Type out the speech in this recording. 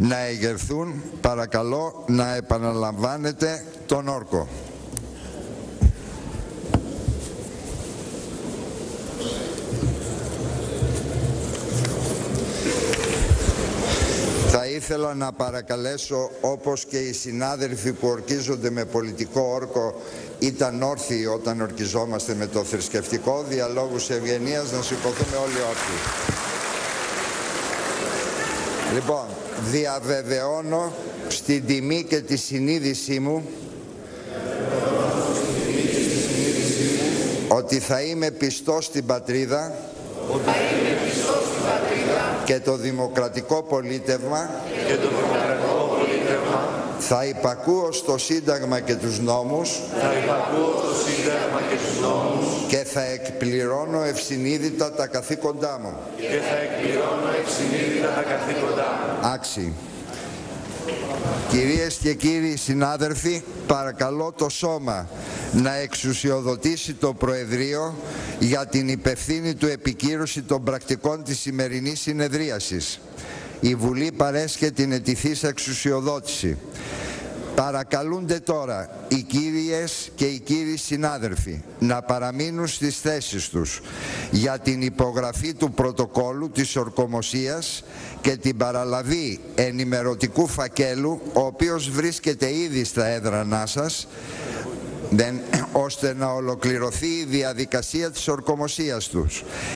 να εγερθούν παρακαλώ να επαναλαμβάνετε τον όρκο. Θα ήθελα να παρακαλέσω όπως και οι συνάδελφοι που ορκίζονται με πολιτικό όρκο ήταν όρθιοι όταν ορκιζόμαστε με το θρησκευτικό διαλόγους ευγενίας να σηκωθούμε όλοι όρθιοι. Λοιπόν, διαβεβαιώνω στην τιμή και τη συνείδησή μου ότι θα είμαι πιστός στην πατρίδα και το δημοκρατικό πολίτευμα και το δημοκρατικό πολίτευμα θα υπακούω στο Σύνταγμα και τους νόμους θα υπακούω στο Σύνταγμα και τους νόμους και θα εκπληρώνω ευσυνείδητα τα καθήκοντά μου. και θα εκπληρώνω ευσυνείδητα τα καθήκοντά μου. Άξι. Κυρίες και κύριοι συνάδελφοι, παρακαλώ το Σώμα να εξουσιοδοτήσει το Προεδρείο για την υπευθύνη του επικύρωση των πρακτικών της σημερινής συνεδρίασης. Η Βουλή παρέσχε την ετηθής εξουσιοδότηση. Παρακαλούνται τώρα οι κύριες και οι κύριοι συνάδελφοι να παραμείνουν στις θέσεις τους για την υπογραφή του πρωτοκόλου της ορκομοσίας και την παραλαβή ενημερωτικού φακέλου ο οποίος βρίσκεται ήδη στα έδρανά σας δεν, ώστε να ολοκληρωθεί η διαδικασία της ορκομοσίας τους.